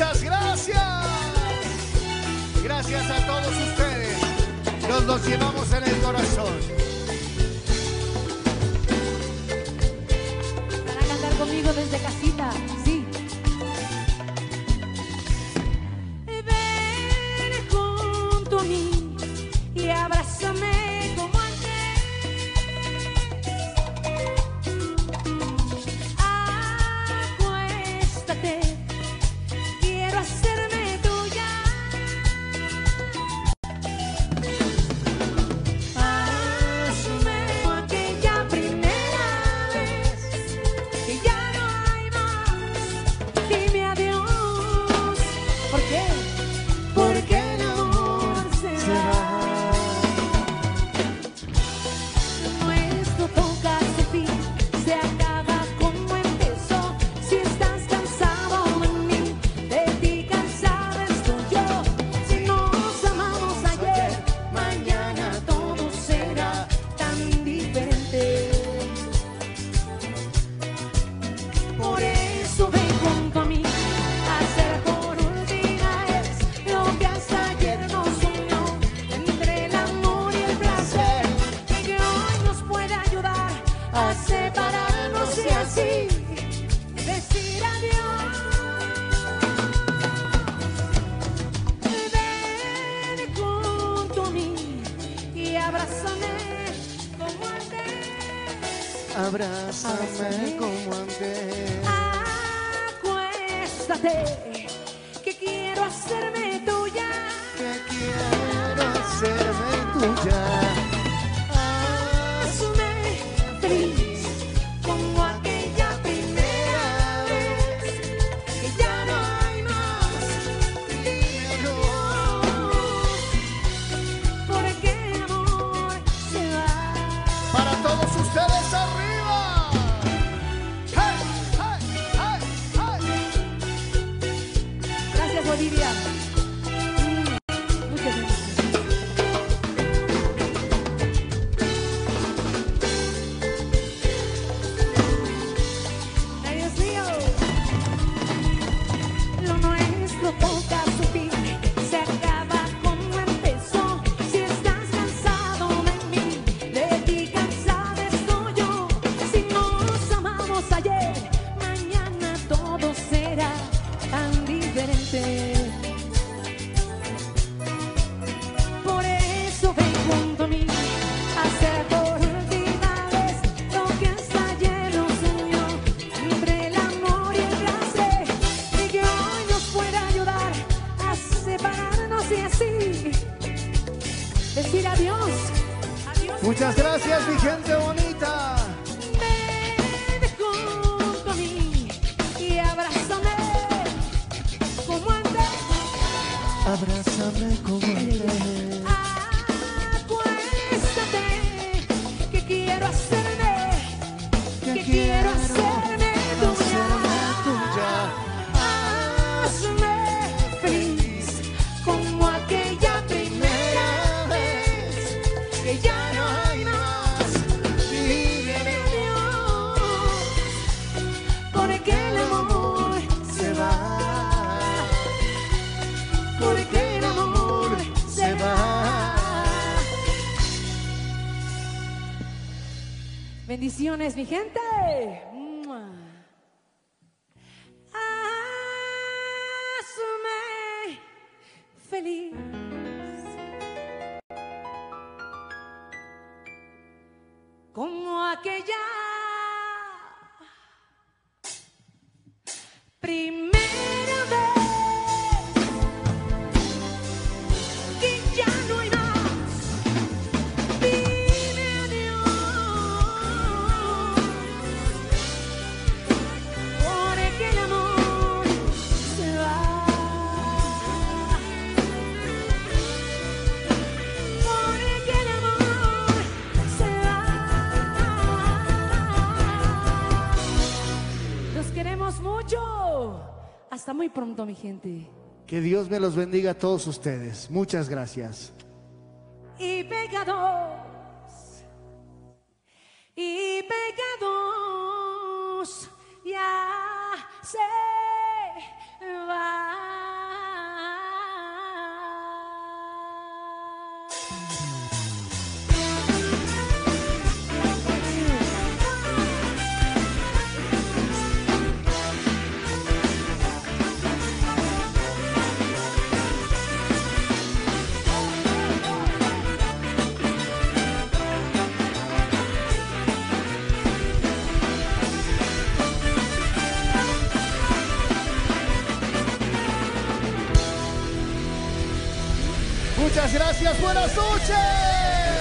Muchas gracias. Gracias a todos ustedes. Nos los llevamos en el corazón. Van cantar conmigo desde casita. abrázame como antes. Acuéstate, que quiero hacerme tuya. Que quiero hacerme tuya. Muchas gracias, mi gente bonita. Ven junto a mí y abrázame como antes. Abrázame como antes. Bendiciones, mi gente. Asume feliz. Como aquella primera. muy pronto, mi gente. Que Dios me los bendiga a todos ustedes. Muchas gracias. Y pecados, y pecados, ya se. Muchas gracias, buenas noches.